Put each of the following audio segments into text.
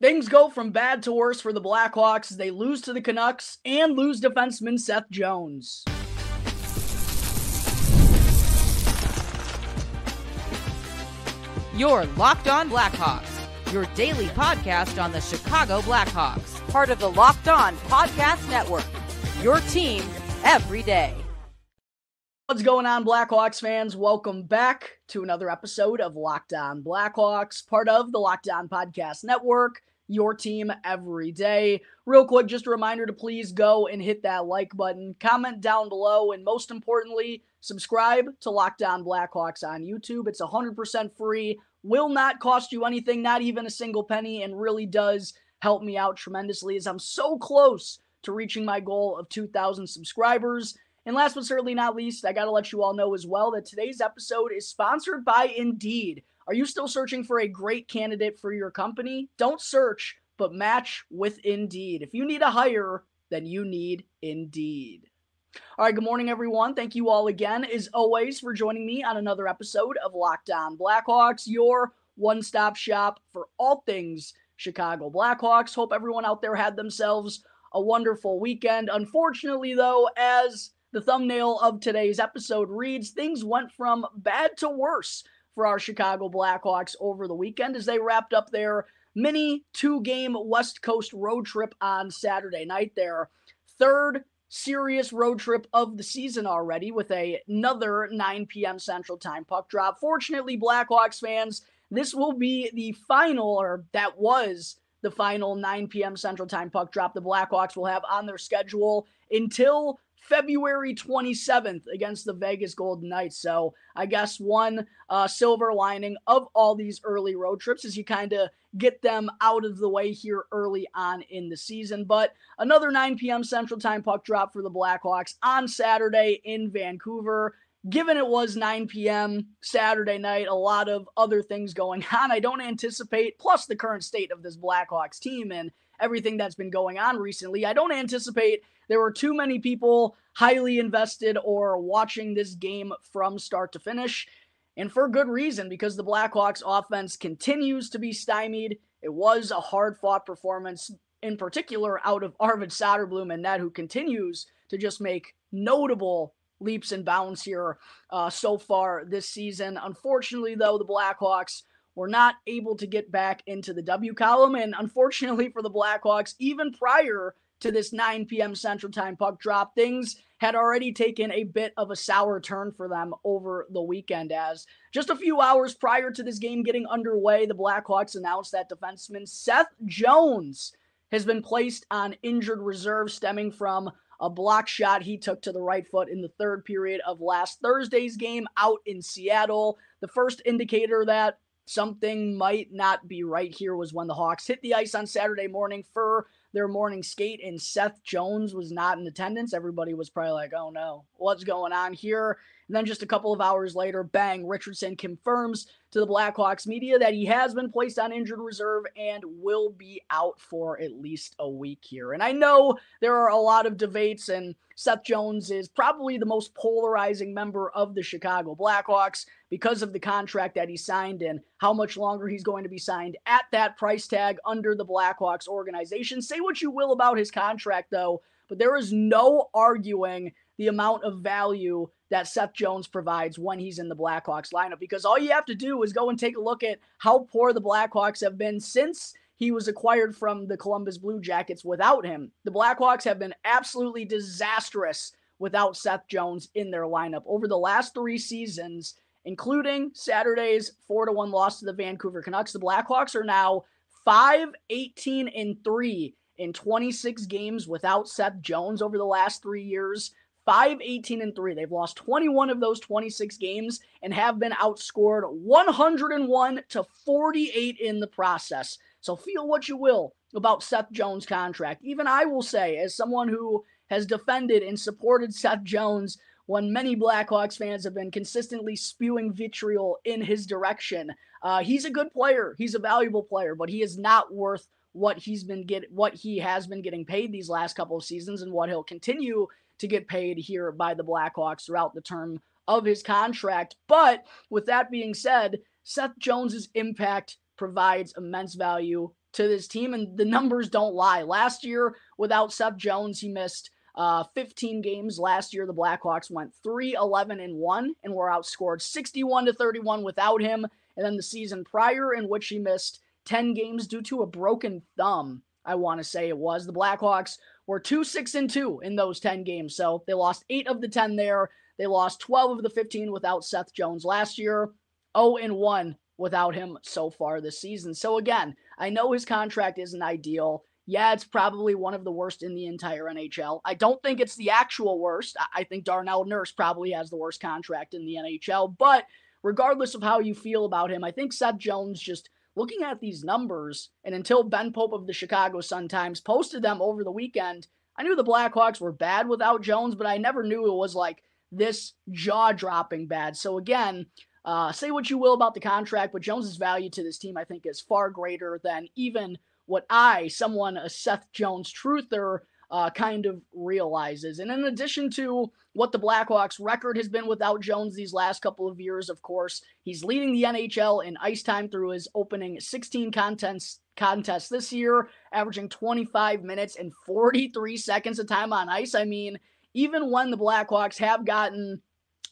Things go from bad to worse for the Blackhawks as they lose to the Canucks and lose defenseman Seth Jones. Your Locked On Blackhawks, your daily podcast on the Chicago Blackhawks, part of the Locked On Podcast Network. Your team every day. What's going on, Blackhawks fans? Welcome back to another episode of Locked On Blackhawks, part of the Locked On Podcast Network your team every day. Real quick, just a reminder to please go and hit that like button, comment down below, and most importantly, subscribe to Locked On Blackhawks on YouTube. It's 100% free, will not cost you anything, not even a single penny, and really does help me out tremendously as I'm so close to reaching my goal of 2,000 subscribers. And last but certainly not least, I got to let you all know as well that today's episode is sponsored by Indeed. Are you still searching for a great candidate for your company? Don't search, but match with Indeed. If you need a hire, then you need Indeed. All right, good morning, everyone. Thank you all again, as always, for joining me on another episode of Locked On Blackhawks, your one stop shop for all things Chicago Blackhawks. Hope everyone out there had themselves a wonderful weekend. Unfortunately, though, as the thumbnail of today's episode reads, things went from bad to worse for our Chicago Blackhawks over the weekend as they wrapped up their mini two game West Coast road trip on Saturday night. Their third serious road trip of the season already with a, another 9 p.m. Central Time puck drop. Fortunately, Blackhawks fans, this will be the final, or that was the final 9 p.m. Central Time puck drop the Blackhawks will have on their schedule until February 27th against the Vegas Golden Knights. So I guess one uh, silver lining of all these early road trips is you kind of get them out of the way here early on in the season. But another 9 p.m. Central Time puck drop for the Blackhawks on Saturday in Vancouver. Given it was 9 p.m. Saturday night, a lot of other things going on. I don't anticipate, plus the current state of this Blackhawks team and everything that's been going on recently, I don't anticipate there were too many people highly invested or watching this game from start to finish. And for good reason, because the Blackhawks offense continues to be stymied. It was a hard fought performance, in particular, out of Arvid Soderblom and Ned, who continues to just make notable leaps and bounds here uh, so far this season. Unfortunately, though, the Blackhawks were not able to get back into the W column. And unfortunately for the Blackhawks, even prior to this 9 p.m. Central Time puck drop, things had already taken a bit of a sour turn for them over the weekend. As just a few hours prior to this game getting underway, the Blackhawks announced that defenseman Seth Jones has been placed on injured reserve stemming from a block shot he took to the right foot in the third period of last Thursday's game out in Seattle. The first indicator that something might not be right here was when the Hawks hit the ice on Saturday morning for their morning skate and Seth Jones was not in attendance, everybody was probably like, oh no, what's going on here? And then just a couple of hours later, bang, Richardson confirms to the Blackhawks media that he has been placed on injured reserve and will be out for at least a week here. And I know there are a lot of debates, and Seth Jones is probably the most polarizing member of the Chicago Blackhawks because of the contract that he signed and how much longer he's going to be signed at that price tag under the Blackhawks organization. Say what you will about his contract, though, but there is no arguing the amount of value that Seth Jones provides when he's in the Blackhawks lineup because all you have to do is go and take a look at how poor the Blackhawks have been since he was acquired from the Columbus Blue Jackets without him. The Blackhawks have been absolutely disastrous without Seth Jones in their lineup over the last 3 seasons, including Saturday's 4 to 1 loss to the Vancouver Canucks. The Blackhawks are now 5 18 and 3 in 26 games without Seth Jones over the last 3 years. 5 18 and 3. They've lost 21 of those 26 games and have been outscored 101 to 48 in the process. So feel what you will about Seth Jones' contract. Even I will say, as someone who has defended and supported Seth Jones when many Blackhawks fans have been consistently spewing vitriol in his direction, uh, he's a good player. He's a valuable player, but he is not worth what he's been get what he has been getting paid these last couple of seasons and what he'll continue to get paid here by the Blackhawks throughout the term of his contract. But with that being said, Seth Jones's impact provides immense value to this team, and the numbers don't lie. Last year, without Seth Jones, he missed uh, 15 games last year. The Blackhawks went 3 11 and 1 and were outscored 61 to 31 without him. And then the season prior, in which he missed 10 games due to a broken thumb, I want to say it was. The Blackhawks were 2 6 and 2 in those 10 games. So they lost 8 of the 10 there. They lost 12 of the 15 without Seth Jones last year. 0 and 1 without him so far this season. So again, I know his contract isn't ideal. Yeah, it's probably one of the worst in the entire NHL. I don't think it's the actual worst. I think Darnell Nurse probably has the worst contract in the NHL. But regardless of how you feel about him, I think Seth Jones just looking at these numbers, and until Ben Pope of the Chicago Sun Times posted them over the weekend, I knew the Blackhawks were bad without Jones, but I never knew it was like this jaw dropping bad. So again, uh, say what you will about the contract, but Jones's value to this team, I think, is far greater than even what I, someone, a Seth Jones truther, uh, kind of realizes. And in addition to what the Blackhawks record has been without Jones these last couple of years, of course, he's leading the NHL in ice time through his opening 16 contests contests this year, averaging 25 minutes and 43 seconds of time on ice. I mean, even when the Blackhawks have gotten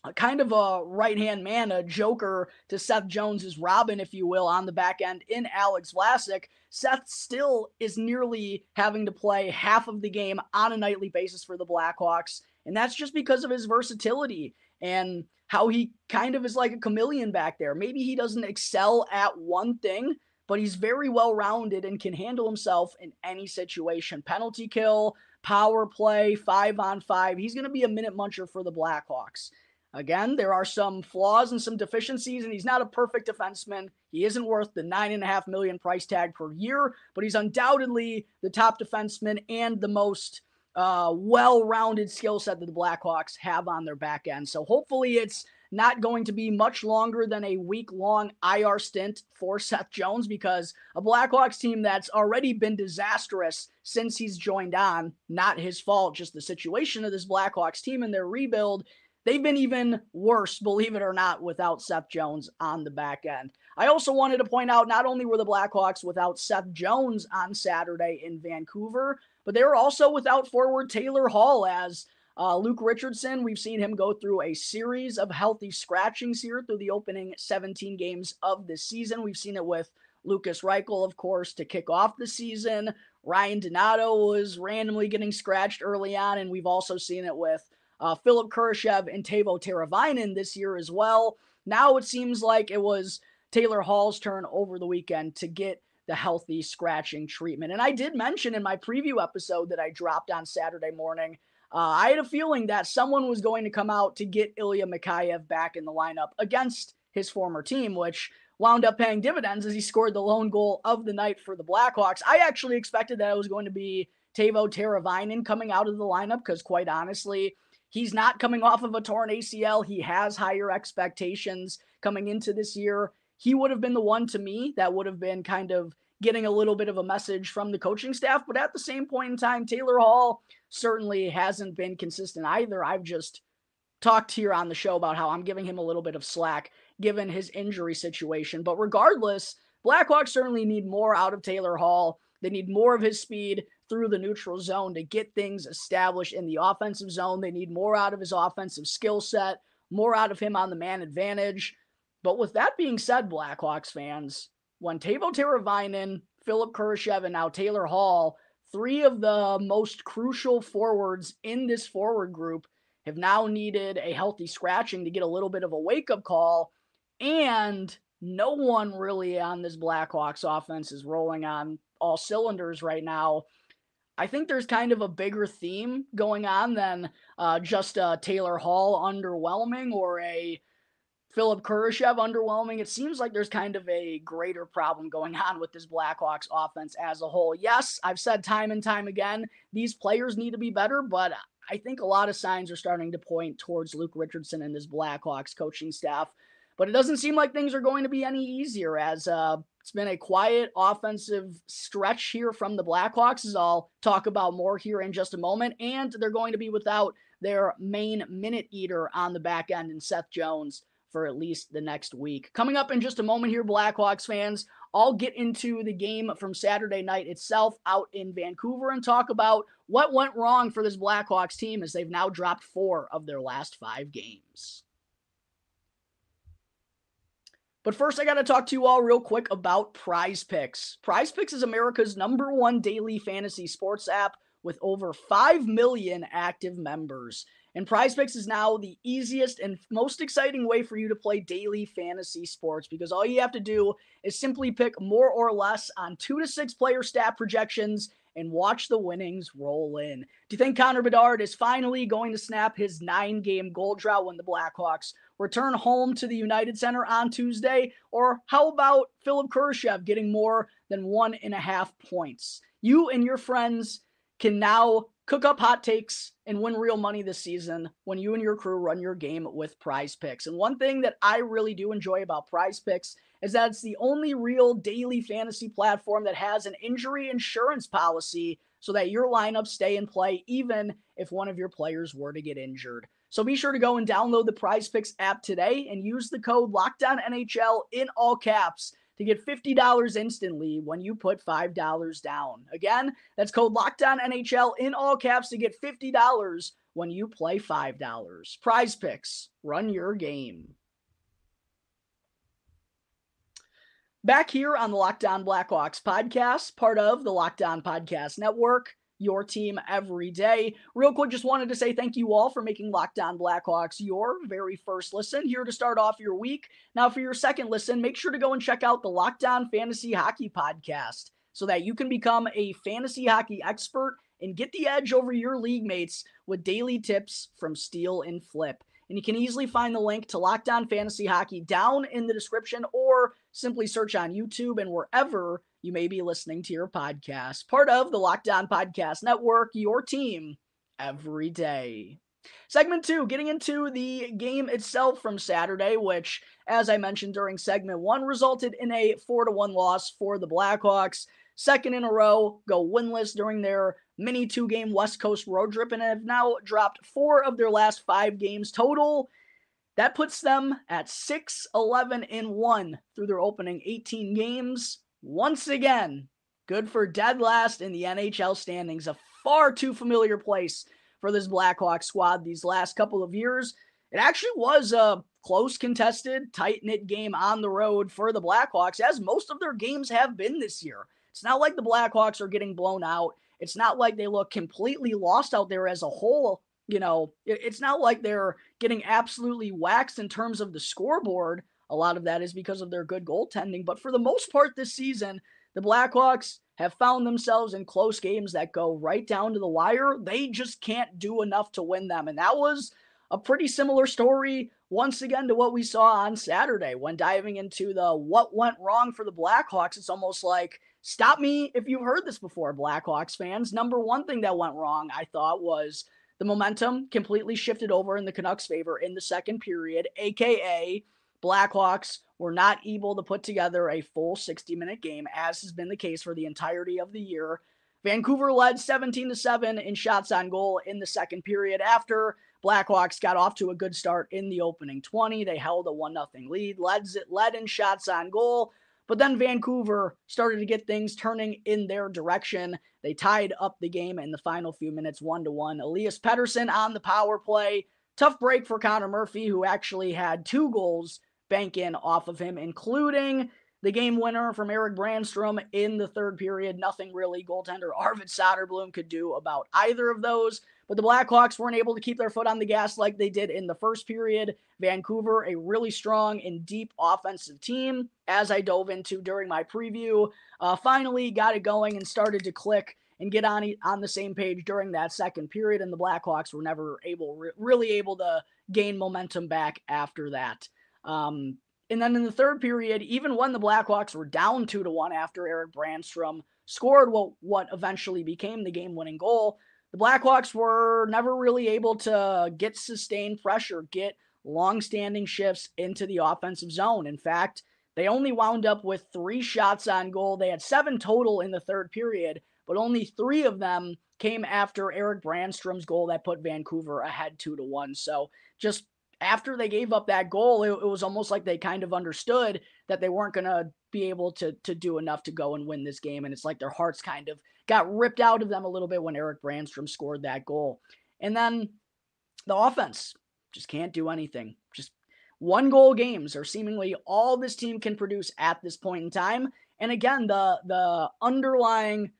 a kind of a right hand man, a joker to Seth Jones's Robin, if you will, on the back end in Alex Vlasic. Seth still is nearly having to play half of the game on a nightly basis for the Blackhawks. And that's just because of his versatility and how he kind of is like a chameleon back there. Maybe he doesn't excel at one thing, but he's very well rounded and can handle himself in any situation. Penalty kill, power play, five on five. He's going to be a minute muncher for the Blackhawks. Again, there are some flaws and some deficiencies, and he's not a perfect defenseman. He isn't worth the nine and a half million price tag per year, but he's undoubtedly the top defenseman and the most uh, well-rounded skill set that the Blackhawks have on their back end. So hopefully, it's not going to be much longer than a week-long IR stint for Seth Jones because a Blackhawks team that's already been disastrous since he's joined on, not his fault, just the situation of this Blackhawks team and their rebuild They've been even worse, believe it or not, without Seth Jones on the back end. I also wanted to point out not only were the Blackhawks without Seth Jones on Saturday in Vancouver, but they were also without forward Taylor Hall as uh, Luke Richardson. We've seen him go through a series of healthy scratchings here through the opening 17 games of the season. We've seen it with Lucas Reichel, of course, to kick off the season. Ryan Donato was randomly getting scratched early on, and we've also seen it with uh, Philip Kurashev and Teuvo Teravainen this year as well. Now it seems like it was Taylor Hall's turn over the weekend to get the healthy scratching treatment. And I did mention in my preview episode that I dropped on Saturday morning, uh, I had a feeling that someone was going to come out to get Ilya Mikheyev back in the lineup against his former team, which wound up paying dividends as he scored the lone goal of the night for the Blackhawks. I actually expected that it was going to be Teuvo Teravainen coming out of the lineup because, quite honestly, He's not coming off of a torn ACL. He has higher expectations coming into this year. He would have been the one to me that would have been kind of getting a little bit of a message from the coaching staff. But at the same point in time, Taylor Hall certainly hasn't been consistent either. I've just talked here on the show about how I'm giving him a little bit of slack given his injury situation. But regardless, Blackhawks certainly need more out of Taylor Hall. They need more of his speed through the neutral zone to get things established in the offensive zone. They need more out of his offensive skill set, more out of him on the man advantage. But with that being said, Blackhawks fans, when Teuvo Teravainen, Philip Kurashev, and now Taylor Hall, three of the most crucial forwards in this forward group, have now needed a healthy scratching to get a little bit of a wake up call. And no one really on this Blackhawks offense is rolling on all cylinders right now. I think there's kind of a bigger theme going on than uh, just a Taylor Hall underwhelming or a Philip Kurashev underwhelming. It seems like there's kind of a greater problem going on with this Blackhawks offense as a whole. Yes, I've said time and time again, these players need to be better, but I think a lot of signs are starting to point towards Luke Richardson and this Blackhawks coaching staff. But it doesn't seem like things are going to be any easier as uh, it's been a quiet offensive stretch here from the Blackhawks, as I'll talk about more here in just a moment. And they're going to be without their main minute eater on the back end in Seth Jones for at least the next week. Coming up in just a moment here, Blackhawks fans, I'll get into the game from Saturday night itself out in Vancouver and talk about what went wrong for this Blackhawks team as they've now dropped four of their last five games. But first, I got to talk to you all real quick about Prize Picks. Prize Picks is America's number one daily fantasy sports app with over 5 million active members. And Prize Picks is now the easiest and most exciting way for you to play daily fantasy sports because all you have to do is simply pick more or less on two to six player stat projections and watch the winnings roll in. Do you think Connor Bedard is finally going to snap his nine game goal drought when the Blackhawks return home to the United Center on Tuesday? Or how about Philip Kurashev getting more than one and a half points? You and your friends can now cook up hot takes and win real money this season when you and your crew run your game with prize picks. And one thing that I really do enjoy about prize picks is that it's the only real daily fantasy platform that has an injury insurance policy so that your lineups stay in play even if one of your players were to get injured. So be sure to go and download the Prize Picks app today and use the code LOCKEDONNHL in all caps to get $50 instantly when you put $5 down. Again, that's code LOCKEDONNHL in all caps to get $50 when you play $5. Prize Picks, run your game. Back here on the Locked On Blackhawks podcast, part of the Locked On Podcast Network your team every day. Real quick, just wanted to say thank you all for making Locked On Blackhawks your very first listen here to start off your week. Now, for your second listen, make sure to go and check out the Locked On Fantasy Hockey Podcast so that you can become a fantasy hockey expert and get the edge over your league mates with daily tips from Steel and Flip. And you can easily find the link to Locked On Fantasy Hockey down in the description or simply search on YouTube and wherever you may be listening to your podcast. Part of the Locked On Podcast Network, your team every day. Segment two, getting into the game itself from Saturday, which, as I mentioned during segment one, resulted in a four to one loss for the Blackhawks. Second in a row, go winless during their mini two game West Coast road trip and have now dropped four of their last five games total. That puts them at 6 11 and 1 through their opening 18 games. Once again, good for dead last in the NHL standings, a far too familiar place for this Blackhawk squad these last couple of years. It actually was a close contested, tight knit game on the road for the Blackhawks, as most of their games have been this year. It's not like the Blackhawks are getting blown out. It's not like they look completely lost out there as a whole. You know, it's not like they're getting absolutely waxed in terms of the scoreboard. A lot of that is because of their good goaltending. But for the most part this season, the Blackhawks have found themselves in close games that go right down to the wire. They just can't do enough to win them. And that was a pretty similar story once again to what we saw on Saturday when diving into the what went wrong for the Blackhawks. It's almost like Stop me if you've heard this before, Blackhawks fans. Number one thing that went wrong, I thought, was the momentum completely shifted over in the Canucks' favor in the second period, aka Blackhawks were not able to put together a full 60 minute game, as has been the case for the entirety of the year. Vancouver led 17 to 7 in shots on goal in the second period after Blackhawks got off to a good start in the opening 20. They held a 1 0 lead, led, led in shots on goal, but then Vancouver started to get things turning in their direction. They tied up the game in the final few minutes, one to one. Elias Pettersson on the power play. Tough break for Connor Murphy, who actually had two goals bank in off of him, including the game winner from Eric Brannstrom in the third period. Nothing really goaltender Arvid Soderblom could do about either of those. But the Blackhawks weren't able to keep their foot on the gas like they did in the first period. Vancouver, a really strong and deep offensive team, as I dove into during my preview, uh, finally got it going and started to click and get on on the same page during that second period. And the Blackhawks were never able, really able to gain momentum back after that. Um, and then in the third period, even when the Blackhawks were down two to one after Eric Brannstrom scored what what eventually became the game-winning goal, the Blackhawks were never really able to get sustained pressure, get long-standing shifts into the offensive zone. In fact, they only wound up with three shots on goal. They had seven total in the third period, but only three of them came after Eric Brannstrom's goal that put Vancouver ahead two to one. So just after they gave up that goal, it, it was almost like they kind of understood that they weren't going to be able to to do enough to go and win this game. And it's like their hearts kind of got ripped out of them a little bit when Eric Brannstrom scored that goal. And then the offense just can't do anything. Just one goal games are seemingly all this team can produce at this point in time. And again, the the underlying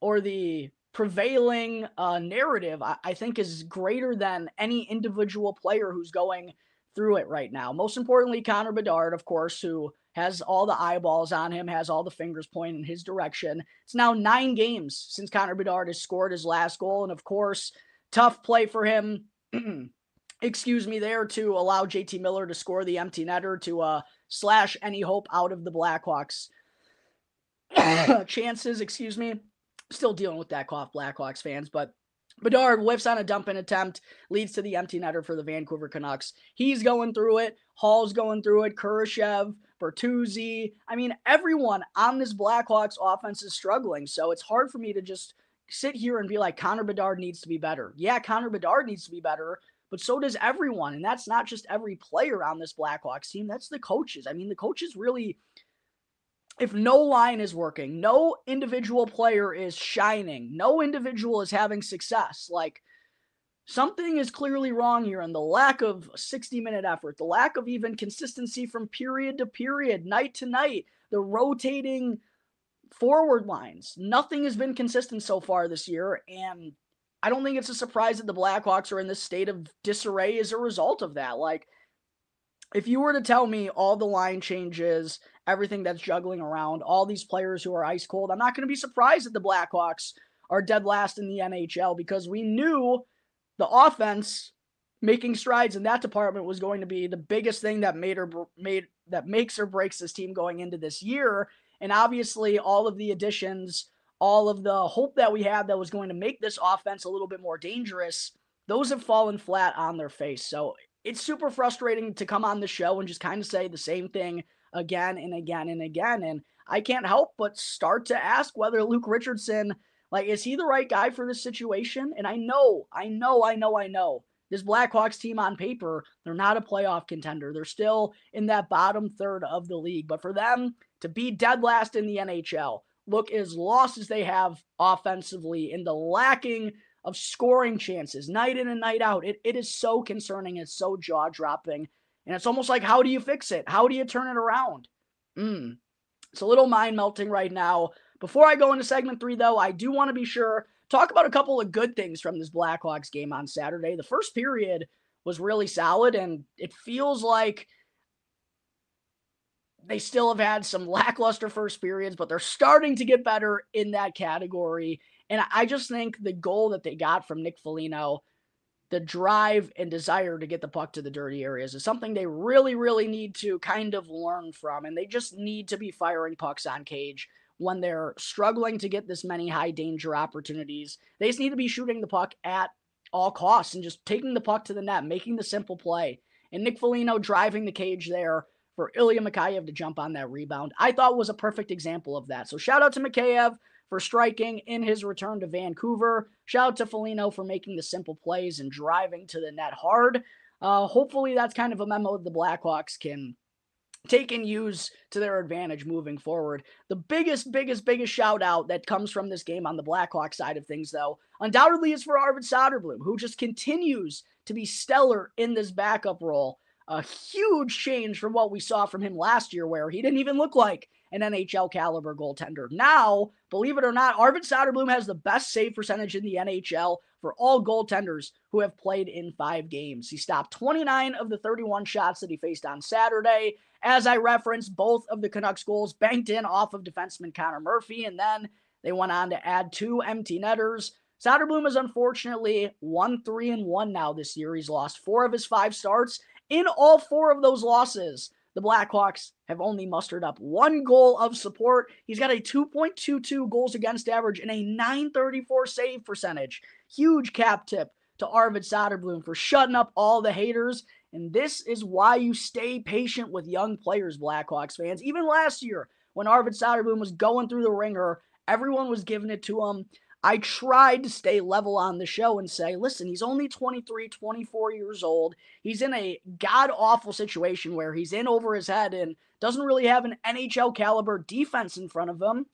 or the prevailing uh, narrative, I, I think, is greater than any individual player who's going through it right now. Most importantly, Connor Bedard, of course, who has all the eyeballs on him, has all the fingers pointing in his direction. It's now nine games since Connor Bedard has scored his last goal. And of course, tough play for him. excuse me, there to allow JT Miller to score the empty netter to uh, slash any hope out of the Blackhawks chances. Excuse me. Still dealing with that cough, Blackhawks fans, but Bedard whiffs on a dumping attempt, leads to the empty netter for the Vancouver Canucks. He's going through it. Hall's going through it. Kurashev, Bertuzzi. I mean, everyone on this Blackhawks offense is struggling. So it's hard for me to just sit here and be like, Connor Bedard needs to be better. Yeah, Connor Bedard needs to be better, but so does everyone. And that's not just every player on this Blackhawks team, that's the coaches. I mean, the coaches really if no line is working, no individual player is shining, no individual is having success, like something is clearly wrong here. And the lack of 60 minute effort, the lack of even consistency from period to period, night to night, the rotating forward lines, nothing has been consistent so far this year. And I don't think it's a surprise that the Blackhawks are in this state of disarray as a result of that. Like, if you were to tell me all the line changes, everything that's juggling around, all these players who are ice cold. I'm not going to be surprised that the Blackhawks are dead last in the NHL because we knew the offense making strides in that department was going to be the biggest thing that made or made that makes or breaks this team going into this year. And obviously, all of the additions, all of the hope that we had that was going to make this offense a little bit more dangerous, those have fallen flat on their face. So it's super frustrating to come on the show and just kind of say the same thing again and again and again. And I can't help but start to ask whether Luke Richardson, like, is he the right guy for this situation? And I know, I know, I know, I know. This Blackhawks team on paper, they're not a playoff contender. They're still in that bottom third of the league. But for them to be dead last in the NHL, look as lost as they have offensively in the lacking of scoring chances night in and night out, it, it is so concerning. It's so jaw dropping. And it's almost like, how do you fix it? How do you turn it around? Mm. It's a little mind melting right now. Before I go into segment three, though, I do want to be sure talk about a couple of good things from this Blackhawks game on Saturday. The first period was really solid, and it feels like they still have had some lackluster first periods, but they're starting to get better in that category. And I just think the goal that they got from Nick Foligno the drive and desire to get the puck to the dirty areas is something they really, really need to kind of learn from. And they just need to be firing pucks on cage when they're struggling to get this many high danger opportunities. They just need to be shooting the puck at all costs and just taking the puck to the net, making the simple play. And Nick Foligno driving the cage there for Ilya Mikheyev to jump on that rebound, I thought was a perfect example of that. So shout out to Mikheyev for striking in his return to Vancouver. Shout out to Foligno for making the simple plays and driving to the net hard. Uh, hopefully, that's kind of a memo the Blackhawks can take and use to their advantage moving forward. The biggest, biggest, biggest shout out that comes from this game on the Blackhawks side of things, though, undoubtedly is for Arvid Soderblom, who just continues to be stellar in this backup role. A huge change from what we saw from him last year, where he didn't even look like an NHL caliber goaltender. Now, believe it or not, Arvid Soderblom has the best save percentage in the NHL for all goaltenders who have played in five games. He stopped 29 of the 31 shots that he faced on Saturday. As I referenced, both of the Canucks goals banked in off of defenseman Connor Murphy, and then they went on to add two empty netters. Soderblom is unfortunately 1 3 and 1 now this year. He's lost four of his five starts. In all four of those losses, the Blackhawks have only mustered up one goal of support. He's got a 2.22 goals against average and a 934 save percentage. Huge cap tip to Arvid Soderblom for shutting up all the haters. And this is why you stay patient with young players, Blackhawks fans. Even last year, when Arvid Soderblom was going through the ringer, everyone was giving it to him. I tried to stay level on the show and say, listen, he's only 23, 24 years old. He's in a god awful situation where he's in over his head and doesn't really have an NHL caliber defense in front of him.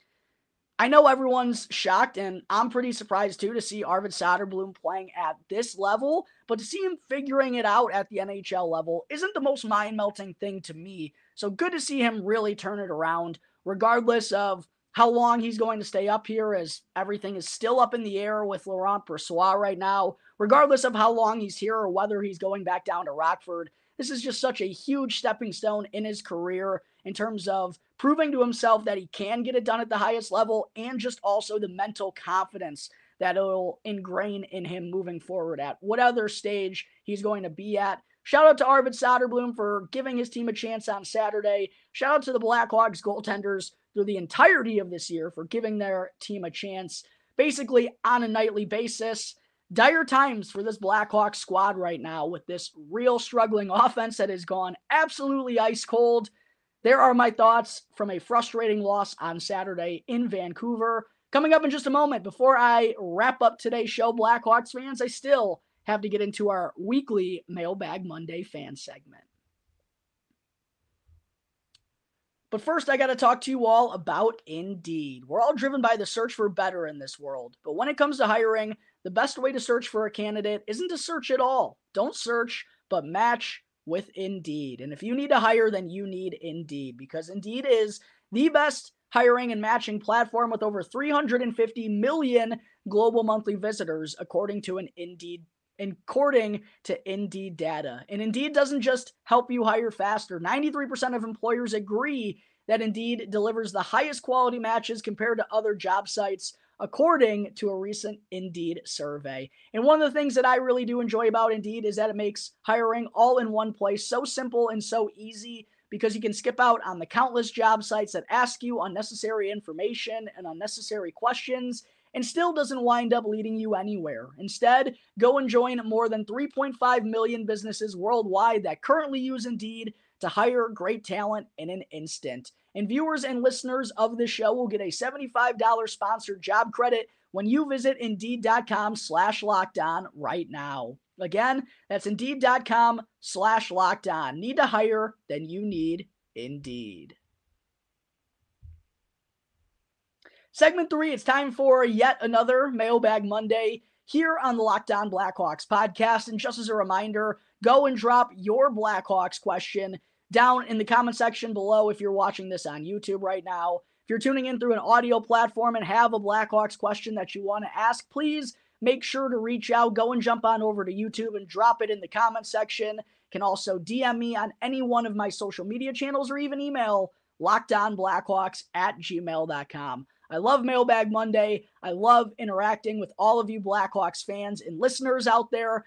I know everyone's shocked, and I'm pretty surprised too to see Arvid Soderblom playing at this level, but to see him figuring it out at the NHL level isn't the most mind melting thing to me. So good to see him really turn it around, regardless of how long he's going to stay up here, as everything is still up in the air with Laurent Brossoit right now, regardless of how long he's here or whether he's going back down to Rockford. This is just such a huge stepping stone in his career in terms of proving to himself that he can get it done at the highest level and just also the mental confidence that it'll ingrain in him moving forward at whatever stage he's going to be at. Shout out to Arvid Soderblom for giving his team a chance on Saturday. Shout out to the Blackhawks goaltenders through the entirety of this year for giving their team a chance basically on a nightly basis. Dire times for this Blackhawks squad right now with this real struggling offense that has gone absolutely ice cold. There are my thoughts from a frustrating loss on Saturday in Vancouver. Coming up in just a moment, before I wrap up today's show, Blackhawks fans, I still have to get into our weekly Mailbag Monday fan segment. But first, I got to talk to you all about Indeed. We're all driven by the search for better in this world. But when it comes to hiring, the best way to search for a candidate isn't to search at all. Don't search, but match with Indeed. And if you need to hire, then you need Indeed because Indeed is the best hiring and matching platform with over 350 million global monthly visitors, according to an Indeed according to Indeed data. And Indeed doesn't just help you hire faster. 93% of employers agree that Indeed delivers the highest quality matches compared to other job sites, according to a recent Indeed survey. And one of the things that I really do enjoy about Indeed is that it makes hiring all in one place so simple and so easy because you can skip out on the countless job sites that ask you unnecessary information and unnecessary questions and still doesn't wind up leading you anywhere. Instead, go and join more than 3.5 million businesses worldwide that currently use Indeed to hire great talent in an instant. And viewers and listeners of this show will get a $75 sponsored job credit when you visit Indeed.com slash lockedon right now. Again, that's Indeed.com slash lockedon. Need to hire? Then you need Indeed. Segment three, it's time for yet another Mailbag Monday here on the Locked On Blackhawks podcast. And just as a reminder, go and drop your Blackhawks question down in the comment section below if you're watching this on YouTube right now. If you're tuning in through an audio platform and have a Blackhawks question that you want to ask, please make sure to reach out. Go and jump on over to YouTube and drop it in the comment section. You can also DM me on any one of my social media channels or even email lockedonblackhawks at gmail.com. I love Mailbag Monday. I love interacting with all of you Blackhawks fans and listeners out there.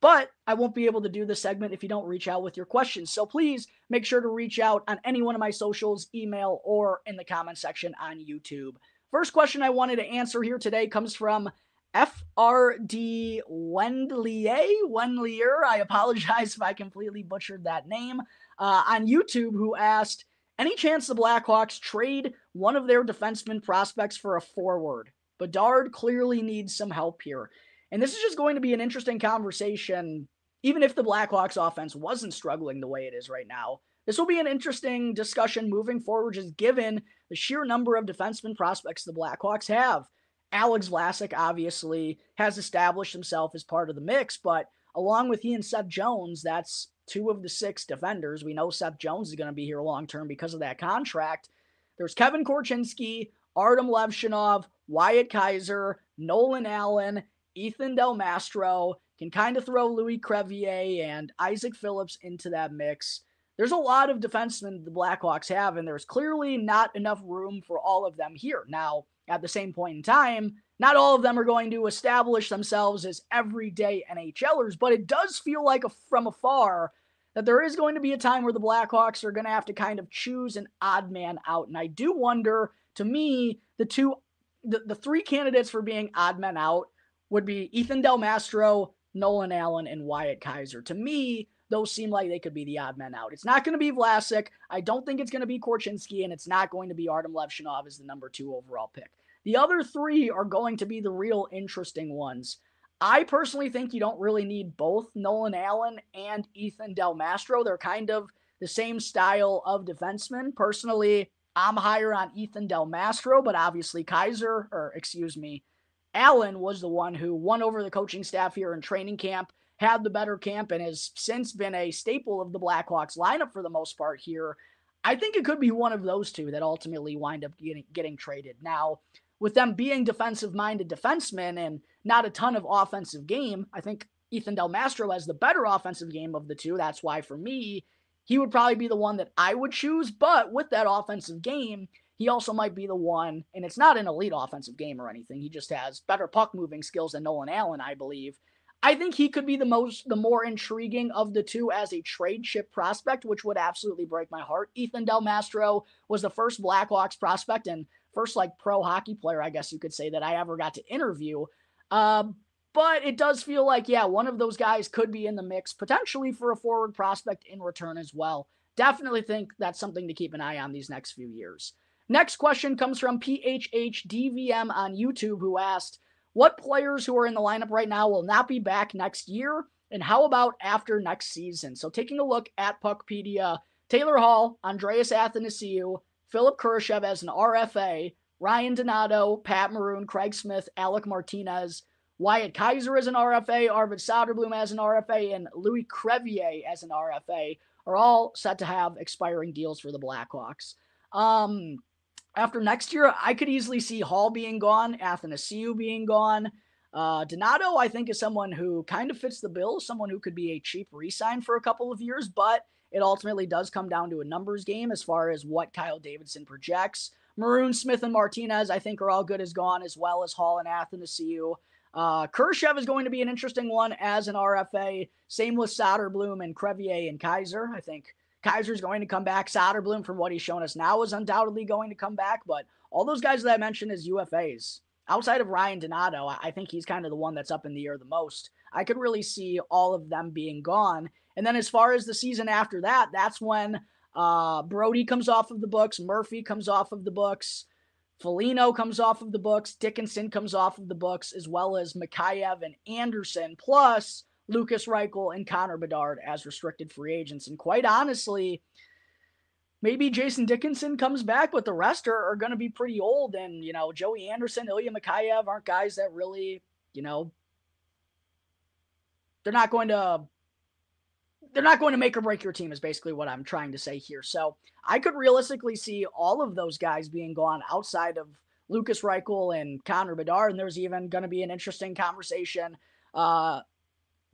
But I won't be able to do this segment if you don't reach out with your questions. So please make sure to reach out on any one of my socials, email, or in the comment section on YouTube. First question I wanted to answer here today comes from FRD Wendlier. Wendlier. I apologize if I completely butchered that name. Uh, on YouTube, who asked, any chance the Blackhawks trade one of their defenseman prospects for a forward? Bedard clearly needs some help here. And this is just going to be an interesting conversation, even if the Blackhawks offense wasn't struggling the way it is right now. This will be an interesting discussion moving forward, just given the sheer number of defenseman prospects the Blackhawks have. Alex Vlasic obviously has established himself as part of the mix, but along with he and Seth Jones, that's two of the six defenders. We know Seth Jones is going to be here long term because of that contract. There's Kevin Korchinski, Artem Levshunov, Wyatt Kaiser, Nolan Allen, Ethan Del Mastro. Can kind of throw Louis Crevier and Isaac Phillips into that mix. There's a lot of defensemen the Blackhawks have, and there's clearly not enough room for all of them here. Now, at the same point in time, not all of them are going to establish themselves as everyday NHLers, but it does feel like a, from afar that there is going to be a time where the Blackhawks are going to have to kind of choose an odd man out. And I do wonder, to me, the two, the, the three candidates for being odd men out would be Ethan Del Mastro, Nolan Allen, and Wyatt Kaiser. To me, those seem like they could be the odd men out. It's not going to be Vlasic. I don't think it's going to be Korchinski, and it's not going to be Artem Levshunov as the number two overall pick. The other three are going to be the real interesting ones. I personally think you don't really need both Nolan Allen and Ethan Del Mastro. They're kind of the same style of defenseman. Personally, I'm higher on Ethan Del Mastro, but obviously Kaiser, or excuse me, Allen was the one who won over the coaching staff here in training camp, had the better camp, and has since been a staple of the Blackhawks lineup for the most part here. I think it could be one of those two that ultimately wind up getting, getting traded. Now, with them being defensive minded defensemen and not a ton of offensive game, I think Ethan Del Mastro has the better offensive game of the two. That's why for me, he would probably be the one that I would choose. But with that offensive game, he also might be the one, and it's not an elite offensive game or anything. He just has better puck moving skills than Nolan Allen, I believe. I think he could be the most, the more intriguing of the two as a trade chip prospect, which would absolutely break my heart. Ethan Del Mastro was the first Blackhawks prospect and first like pro hockey player, I guess you could say, that I ever got to interview. Uh, but it does feel like, yeah, one of those guys could be in the mix potentially for a forward prospect in return as well. Definitely think that's something to keep an eye on these next few years. Next question comes from PHHDVM on YouTube, who asked, What players who are in the lineup right now will not be back next year? And how about after next season? So, taking a look at Puckpedia, Taylor Hall, Andreas Athanasiou, Philip Kurashev as an RFA, Ryan Donato, Pat Maroon, Craig Smith, Alec Martinez, Wyatt Kaiser as an RFA, Arvid Soderblom as an RFA, and Louis Crevier as an RFA are all set to have expiring deals for the Blackhawks. Um, after next year, I could easily see Hall being gone, Athanasiou being gone. Uh, Donato, I think, is someone who kind of fits the bill, someone who could be a cheap re-sign for a couple of years, but it ultimately does come down to a numbers game as far as what Kyle Davidson projects. Maroon, Smith, and Martinez, I think, are all good as gone, as well as Hall and Athanasiou. Uh, Kurashev is going to be an interesting one as an RFA. Same with Soderblom and Crevier and Kaiser. I think Kaiser's going to come back. Soderblom, from what he's shown us now, is undoubtedly going to come back. But all those guys that I mentioned as UFAs, outside of Ryan Donato, I think he's kind of the one that's up in the air the most. I could really see all of them being gone. And then as far as the season after that, that's when uh, Brodie comes off of the books, Murphy comes off of the books, Foligno comes off of the books, Dickinson comes off of the books, as well as Mikheyev and Anderson, plus Lucas Reichel and Connor Bedard as restricted free agents. And quite honestly, maybe Jason Dickinson comes back, but the rest are, are going to be pretty old. And, you know, Joey Anderson, Ilya Mikheyev aren't guys that really, you know, they're not going to they're not going to make or break your team is basically what I'm trying to say here. So I could realistically see all of those guys being gone outside of Lucas Reichel and Connor Bedard. And there's even going to be an interesting conversation uh,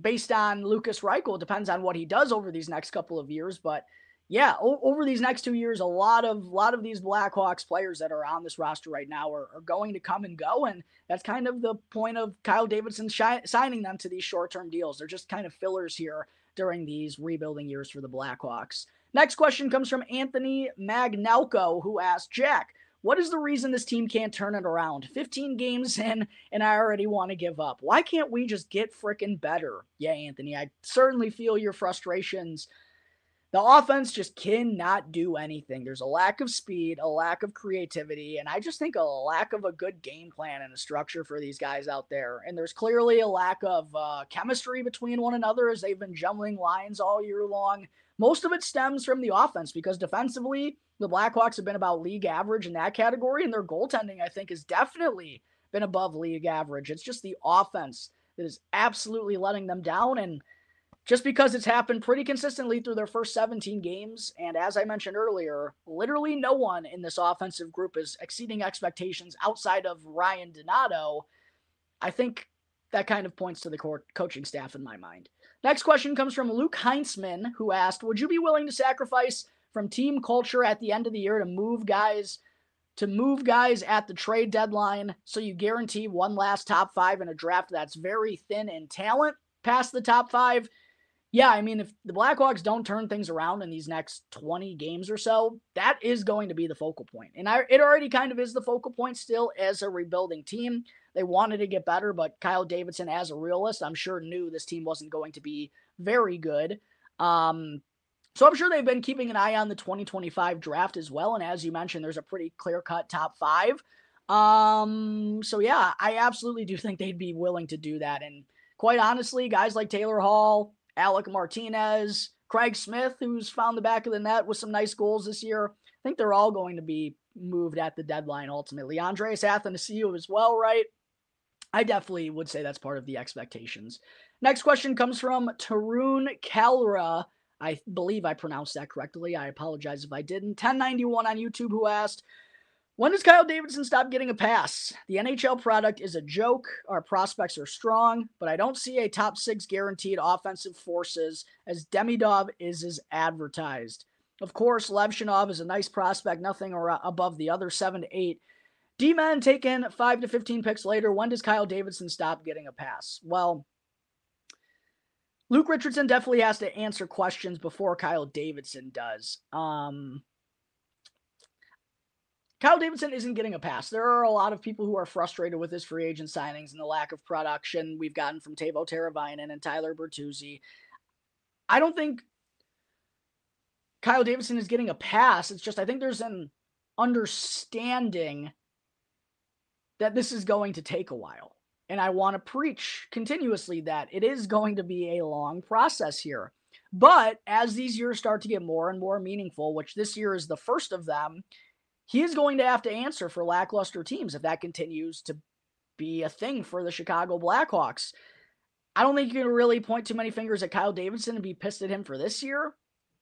based on Lucas Reichel. Depends on what he does over these next couple of years. But yeah, o- over these next two years, a lot of a lot of these Blackhawks players that are on this roster right now are, are going to come and go, and that's kind of the point of Kyle Davidson shi- signing them to these short term deals. They're just kind of fillers here during these rebuilding years for the Blackhawks. Next question comes from Anthony Magnalco, who asked Jack, what is the reason this team can't turn it around? 15 games in, and I already want to give up. Why can't we just get freaking better? Yeah, Anthony, I certainly feel your frustrations the offense just cannot do anything. There's a lack of speed, a lack of creativity, and I just think a lack of a good game plan and a structure for these guys out there. And there's clearly a lack of uh, chemistry between one another as they've been jumbling lines all year long. Most of it stems from the offense because defensively, the Blackhawks have been about league average in that category, and their goaltending, I think, has definitely been above league average. It's just the offense that is absolutely letting them down. And just because it's happened pretty consistently through their first 17 games. And as I mentioned earlier, literally no one in this offensive group is exceeding expectations outside of Ryan Donato. I think that kind of points to the co- coaching staff in my mind. Next question comes from Luke Heinzman, who asked Would you be willing to sacrifice from team culture at the end of the year to move guys? To move guys at the trade deadline so you guarantee one last top five in a draft that's very thin in talent past the top five yeah, I mean, if the Blackhawks don't turn things around in these next 20 games or so, that is going to be the focal point. And I, it already kind of is the focal point still as a rebuilding team. They wanted to get better, but Kyle Davidson, as a realist, I'm sure knew this team wasn't going to be very good. Um, so I'm sure they've been keeping an eye on the 2025 draft as well. And as you mentioned, there's a pretty clear cut top five. Um, so yeah, I absolutely do think they'd be willing to do that. And quite honestly, guys like Taylor Hall, Alec Martinez, Craig Smith, who's found the back of the net with some nice goals this year, I think they're all going to be moved at the deadline ultimately. Andreas Athanasiou as well, right? I definitely would say that's part of the expectations. Next question comes from Tarun Kalra. I believe I pronounced that correctly. I apologize if I didn't. 1091 on YouTube who asked, when does Kyle Davidson stop getting a pass? The NHL product is a joke. Our prospects are strong, but I don't see a top six guaranteed offensive forces as Demidov is as advertised. Of course, Levshunov is a nice prospect, nothing or above the other seven to eight. D-men taken 5 to 15 picks later. When does Kyle Davidson stop getting a pass? Well, Luke Richardson definitely has to answer questions before Kyle Davidson does. Um, Kyle Davidson isn't getting a pass. There are a lot of people who are frustrated with his free agent signings and the lack of production we've gotten from Teuvo Teravainen and Tyler Bertuzzi. I don't think Kyle Davidson is getting a pass. It's just I think there's an understanding that this is going to take a while. And I want to preach continuously that it is going to be a long process here. But as these years start to get more and more meaningful, which this year is the first of them, he is going to have to answer for lackluster teams if that continues to be a thing for the Chicago Blackhawks. I don't think you can really point too many fingers at Kyle Davidson and be pissed at him for this year,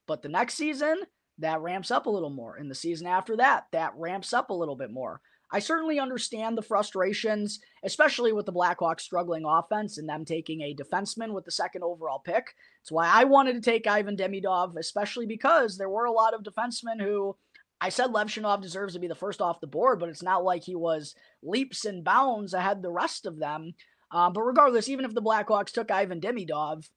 but the next season, that ramps up a little more. And the season after that, that ramps up a little bit more. I certainly understand the frustrations, especially with the Blackhawks struggling offense and them taking a defenseman with the second overall pick. It's why I wanted to take Ivan Demidov, especially because there were a lot of defensemen who I said Levshunov deserves to be the first off the board, but it's not like he was leaps and bounds ahead the rest of them. Um, but regardless, even if the Blackhawks took Ivan Demidov,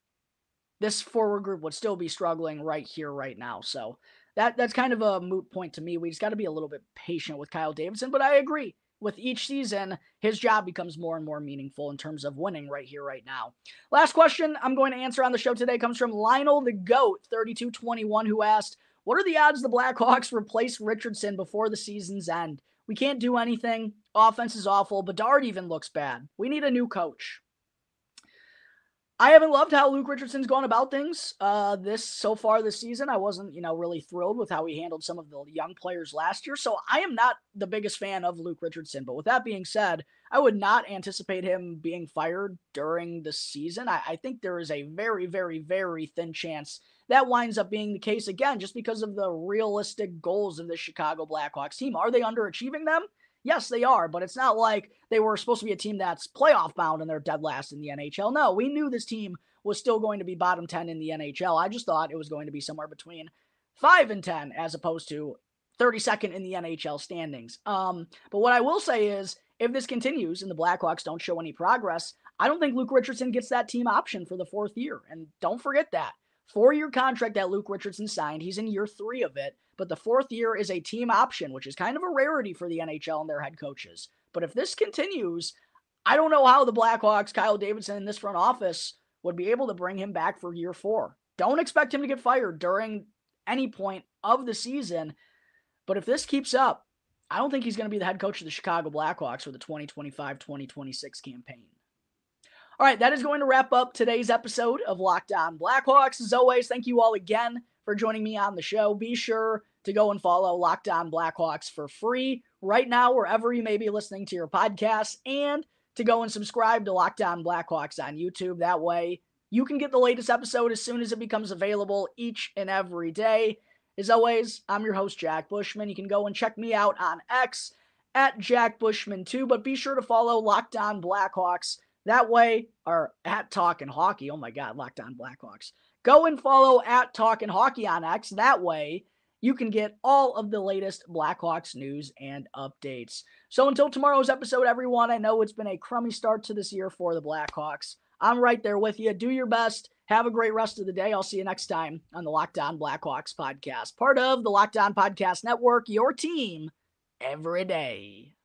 this forward group would still be struggling right here, right now. So that that's kind of a moot point to me. We just got to be a little bit patient with Kyle Davidson, but I agree. With each season, his job becomes more and more meaningful in terms of winning right here, right now. Last question I'm going to answer on the show today comes from Lionel the Goat 3221, who asked, What are the odds the Blackhawks replace Richardson before the season's end? We can't do anything. Offense is awful. Bedard even looks bad. We need a new coach. I haven't loved how Luke Richardson's gone about things uh, this so far this season. I wasn't, you know, really thrilled with how he handled some of the young players last year. So I am not the biggest fan of Luke Richardson. But with that being said, I would not anticipate him being fired during the season. I, I think there is a very, very, very thin chance that winds up being the case again, just because of the realistic goals of the Chicago Blackhawks team. Are they underachieving them? Yes, they are, but it's not like they were supposed to be a team that's playoff bound and they're dead last in the NHL. No, we knew this team was still going to be bottom 10 in the NHL. I just thought it was going to be somewhere between 5 and 10 as opposed to 32nd in the NHL standings. Um, but what I will say is if this continues and the Blackhawks don't show any progress, I don't think Luke Richardson gets that team option for the fourth year. And don't forget that. Four year contract that Luke Richardson signed. He's in year three of it but the fourth year is a team option, which is kind of a rarity for the NHL and their head coaches. But if this continues, I don't know how the Blackhawks, Kyle Davidson, in this front office would be able to bring him back for year four. Don't expect him to get fired during any point of the season. But if this keeps up, I don't think he's going to be the head coach of the Chicago Blackhawks for the 2025 2026 campaign. All right, that is going to wrap up today's episode of Locked On Blackhawks. As always, thank you all again for joining me on the show. Be sure to go and follow Locked On Blackhawks for free right now, wherever you may be listening to your podcast, and to go and subscribe to Locked On Blackhawks on YouTube. That way, you can get the latest episode as soon as it becomes available each and every day. As always, I'm your host, Jack Bushman. You can go and check me out on X at Jack Bushman too, but be sure to follow Locked On Blackhawks. That way, or at Talking Hockey. Oh my God, Locked On Blackhawks. Go and follow at Talking Hockey on X. That way, you can get all of the latest Blackhawks news and updates. So until tomorrow's episode, everyone, I know it's been a crummy start to this year for the Blackhawks. I'm right there with you. Do your best. Have a great rest of the day. I'll see you next time on the Locked On Blackhawks podcast, part of the Locked On Podcast Network, your team every day.